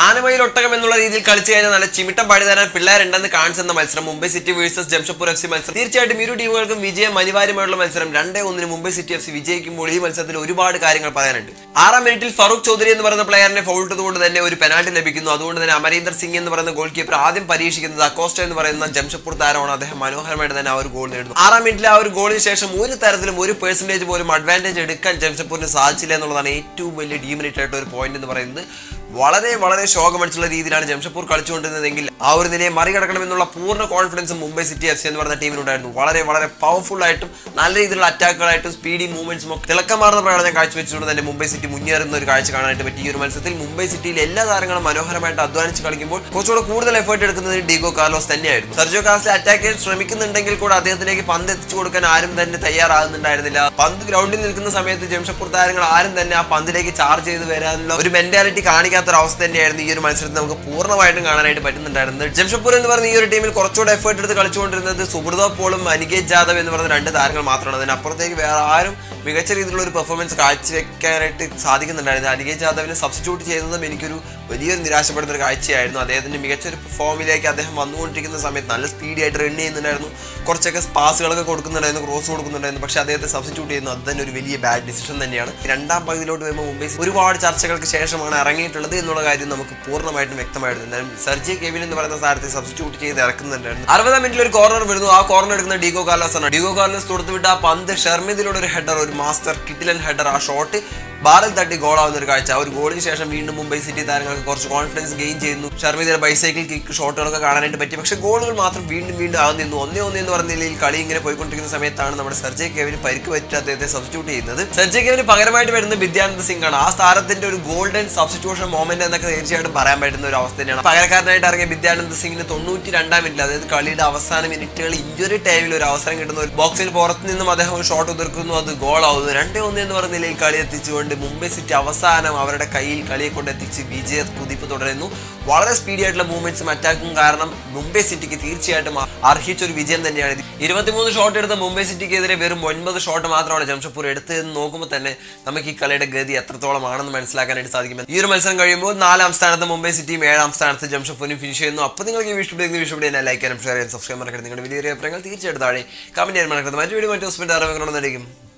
ആനമയിൽ ഒട്ടകം എന്നുള്ള രീതിയിൽ കളിച്ചു കഴിഞ്ഞാൽ നല്ല ചിമിട്ടം പാടി തരാൻ പിള്ളേരുണ്ടെന്ന് കാണിച്ചെന്ന മത്സരം. Mumbai city versus Jamshedpur F C മത്സരം. തീർച്ചയായിട്ടും ഇരു ടീമുകൾക്കും വിജയം അനിവാര്യമായുള്ള മത്സരം. രണ്ടേ ഒന്നിന് മുംബൈ സിറ്റി എഫ് സി വിജയിക്കുമ്പോൾ ഈ മത്സരത്തിൽ ഒരുപാട് കാര്യങ്ങൾ പറയാനുണ്ട്. ആറാം മിനിറ്റിൽ ഫറൂഖ് ചൗധരി എന്ന് പറയുന്ന പ്ലെയറിനെ ഫൗൾ ഇട്ടതുകൊണ്ട് തന്നെ ഒരു പെനാൽറ്റി ലഭിക്കുന്നു. അതുകൊണ്ട് തന്നെ അമരീന്ദർ സിംഗ് എന്ന് പറയുന്ന ഗോൾ കീപ്പർ ആദ്യം പരീക്ഷിക്കുന്നത് അക്കോസ്റ്റ എന്ന് പറയുന്ന ജംഷഡ്പൂർ താരമാണ് അദ്ദേഹം. മനോഹരമായിട്ട് തന്നെ ആ ഒരു ഗോൾ നേടുന്നു. ആറാം മിനിറ്റിൽ ആ ഒരു ഗോളിന് ശേഷം ഒരു തരത്തിലും ഒരു പെർസെന്റേജ് പോലും അഡ്വാന്റേജ് എടുക്കാൻ ജംഷഡ്പൂരിന് സാധിച്ചില്ല എന്നുള്ളതാണ് ഏറ്റവും വലിയ ഡീമിനിറ്റ് ആയിട്ട് ഒരു പോയിന്റ് എന്ന് പറയുന്നത്. വളരെ വളരെ ശോകമടിച്ചുള്ള രീതിയിലാണ് ജംഷഡ്പൂർ കളിച്ചുകൊണ്ടിരുന്നതെങ്കിൽ ആ ഒരു നിലയെ മറികടക്കണമെന്നുള്ള പൂർണ confidence Mumbai city F C എന്ന് പറഞ്ഞ ടീമിനുണ്ടായിരുന്നു വളരെ വളരെ പവർഫുൾ ആയിട്ടും നല്ല രീതിയിലുള്ള അറ്റാക്കുകളായിട്ടും സ്പീഡി മൂവ്മെന്റ്സും ഒക്കെ തിളക്കമാർന്ന പ്രകടനം കാഴ്ചവെച്ചുകൊണ്ട് തന്നെ മുംബൈ സിറ്റി മുന്നേറുന്ന ഒരു കാഴ്ച കാണാനായിട്ട് പറ്റി. ഈ ഒരു മത്സരത്തിൽ മുംബൈ സിറ്റിയിൽ എല്ലാ താരങ്ങളും മനോഹരമായിട്ട് അധ്വാനിച്ച് കളിക്കുമ്പോൾ കുറച്ചുകൂടെ കൂടുതൽ എഫേർട്ട് എടുക്കുന്നത് ഡിഗോ കാർലോസ് തന്നെയായിരുന്നു. സർജോ കാസ് അറ്റാക്ക് ചെയ്യാൻ ശ്രമിക്കുന്നുണ്ടെങ്കിൽ കൂടെ അദ്ദേഹത്തിലേക്ക് പന്ത് എത്തിച്ചു കൊടുക്കാൻ ആരും തന്നെ തയ്യാറാകുന്നുണ്ടായിരുന്നില്ല. പന്ത് ഗ്രൗണ്ടിൽ നിൽക്കുന്ന സമയത്ത് ജംഷഡ്പൂർ താരങ്ങൾ ആരും തന്നെ ആ പന്തിലേക്ക് ചാർജ് ചെയ്ത് വരാനുള്ള ഒരു മെന്റാലിറ്റി കാണിക്കാത്ത ഒരു അവസ്ഥ തന്നെയായിരുന്നു ഈ ഒരു മത്സരത്തിൽ നമുക്ക് പൂർണമായിട്ടും കാണാനായിട്ട് പറ്റുന്നുണ്ടായിരുന്നത്. ജംഷഡ്പൂർ എന്ന് പറഞ്ഞ ഈ ഒരു ടീമിൽ കുറച്ചുകൂടെ എഫേർട്ട് എടുത്ത് കളിച്ചുകൊണ്ടിരുന്നത് സുബ്രത പോളും അനികേത് ജാദവ് എന്ന് പറഞ്ഞ രണ്ട് താരങ്ങൾ മാത്രമാണ്. അതിനപ്പുറത്തേക്ക് വേറെ ആരും മികച്ച രീതിയിലുള്ള ഒരു പെർഫോമൻസ് കാഴ്ചവെക്കാനായിട്ട് സാധിക്കുന്നുണ്ടായിരുന്നു അനികേത് ജാദവിനെ സബ്സ്റ്റിറ്റ്യൂട്ട് ചെയ്യുന്നതും എനിക്കൊരു വലിയൊരു നിരാശപ്പെടുന്ന ഒരു കാഴ്ചയായിരുന്നു. അദ്ദേഹത്തിന്റെ മികച്ചൊരു ഫോമിലേക്ക് അദ്ദേഹം വന്നുകൊണ്ടിരിക്കുന്ന സമയത്ത് നല്ല സ്പീഡിയായിട്ട് റൺ ചെയ്യുന്നുണ്ടായിരുന്നു. കുറച്ചൊക്കെ പാസുകളൊക്കെ കൊടുക്കുന്നുണ്ടായിരുന്നു ക്രോസ് കൊടുക്കുന്നുണ്ടായിരുന്നു. പക്ഷെ അദ്ദേഹത്തെ സബ്സ്റ്റിറ്റ്യൂട്ട് ചെയ്യുന്നു. അത് തന്നെ ഒരു വലിയ ബാഡ് ഡിസിഷൻ തന്നെയാണ്. രണ്ടാം പകുതിയിലോട്ട് വരുമ്പോൾ മുംബൈ ഒരുപാട് ചർച്ചകൾക്ക് ശേഷമാണ് ഇറങ്ങിയിട്ടുള്ളത് എന്നുള്ള കാര്യം നമുക്ക് പൂർണമായിട്ടും വ്യക്തമായിരുന്നു എന്തായാലും സർജി കെവിൻ എന്ന് പറയുന്ന താരത്തെ സബ്സ്റ്റിറ്റ്യൂട്ട് ചെയ്ത് ഇറക്കുന്നുണ്ടായിരുന്നു. അറുപതാം മിനിറ്റിൽ ഒരു കോർണർ വരുന്നു. ആ കോർണർ എടുക്കുന്ന ഡിഗോ കാർലോസ് ആണ് ഡിഗോ കാർലോസ് കൊടുത്തുവിട്ട ആ പന്ത് ഷെർമിതിലൂടെ ഒരു ഹെഡർ ഒരു മാസ്റ്റർ കിഡിലൻ ഹെഡർ ആ ഷോട്ട് ബാറിൽ തട്ടി ഗോളാവുന്ന ഒരു കാഴ്ച. ഒരു ഗോളിന് ശേഷം വീണ്ടും മുംബൈ സിറ്റി താരങ്ങൾക്ക് കുറച്ച് കോൺഫിഡൻസ് ഗെയിൻ ചെയ്യുന്നു. ഷർമിദിയുടെ ബൈസൈക്കിൾ കിക്ക് ഷോട്ടുകളൊക്കെ കാണാനായിട്ട് പറ്റി. പക്ഷേ ഗോളുകൾ മാത്രം വീണ്ടും വീണ്ടും ആകുന്നു ഒന്നേ ഒന്നേ എന്ന് പറഞ്ഞ നിലയിൽ കളി ഇങ്ങനെ പോയിക്കൊണ്ടിരിക്കുന്ന സമയത്താണ് നമ്മുടെ സർജയ് കെവിന് പരിക്ക് പറ്റി അദ്ദേഹത്തെ സബ്സ്റ്റിറ്റ്യൂട്ട് ചെയ്യുന്നത്. സർജയ് കെവിന് പകരമായിട്ട് വരുന്നത് വിദ്യാനന്ദ സിംഗ് ആണ് ആ താരത്തിന്റെ ഒരു ഗോൾഡൻ സബ്സ്റ്റിറ്റ്യൂഷൻ മോമെന്റ് എന്നൊക്കെ തീർച്ചയായിട്ടും പറയാൻ പറ്റുന്ന ഒരു അവസ്ഥ തന്നെയാണ്. പകരക്കാരനായിട്ട് ഇറങ്ങിയ വിദ്യാനന്ദ സിംഗിന് തൊണ്ണൂറ്റി രണ്ടാം മിനിറ്റ് അതായത് കളിയുടെ അവസാന മിനിറ്റുകൾ ഇഞ്ചുറി ടൈമിൽ ഒരു അവസരം കിട്ടുന്ന ഒരു ബോക്സിന് പുറത്ത് നിന്നും അദ്ദേഹം ഒരു ഷോട്ട് ഉതിർക്കുന്നു. അത് ഗോൾ ആവുന്നു. രണ്ടേ ഒന്ന് എന്ന് പറഞ്ഞ നിലയിൽ കളി എത്തിച്ചുകൊണ്ട് മുംബൈ സിറ്റി അവസാനം അവരുടെ കയ്യിൽ കളിയെ കൊണ്ട് എത്തിച്ച് വിജയ കുതിപ്പ് തുടരുന്നു. വളരെ സ്പീഡി ആയിട്ടുള്ള മൂവ്മെന്റ്സും അറ്റാക്കും കാരണം മുംബൈ സിറ്റിക്ക് തീർച്ചയായിട്ടും അർഹിച്ചൊരു വിജയം തന്നെയാണ് ഇത്. ഇരുപത്തിമൂന്ന് ഷോട്ട് എടുത്ത മുംബൈ സിറ്റിക്കെതിരെ വെറും ഒൻപത് ഷോട്ട് മാത്രമാണ് ജംഷഡ്പൂർ എടുത്തതെന്ന് നോക്കുമ്പോൾ തന്നെ നമുക്ക് ഈ കളിയുടെ ഗതി എത്രത്തോളം ആണെന്ന് മനസ്സിലാക്കാനായിട്ട് സാധിക്കും ഈ ഒരു മത്സരം കഴിയുമ്പോൾ നാലാം സ്ഥാനത്ത് മുംബൈ സിറ്റിയും ഏഴാം സ്ഥാനത്ത് ജംഷഡ്പൂരും ഫിനിഷ് ചെയ്യുന്നു. അപ്പോൾ നിങ്ങൾക്ക് ഈ ഇഷ്ടപ്പെടുന്ന ഇഷ്ടപ്പെടുന്ന ലൈക്ക് ചെയ്യാനും ഷെയർ ചെയ്യാനും സബ്സ്ക്രൈബ് മറക്കരുത്. നിങ്ങളുടെ വലിയ അഭിപ്രായങ്ങൾ തീർച്ചയായിട്ടും താഴെ കമന്റ് ചെയ്യാൻ മറക്കരുത്. മറ്റു വീഡിയോ മറ്റു ഹോസ്പിറ്റൽ അറിവുകളുണ്ടെന്നായിരിക്കും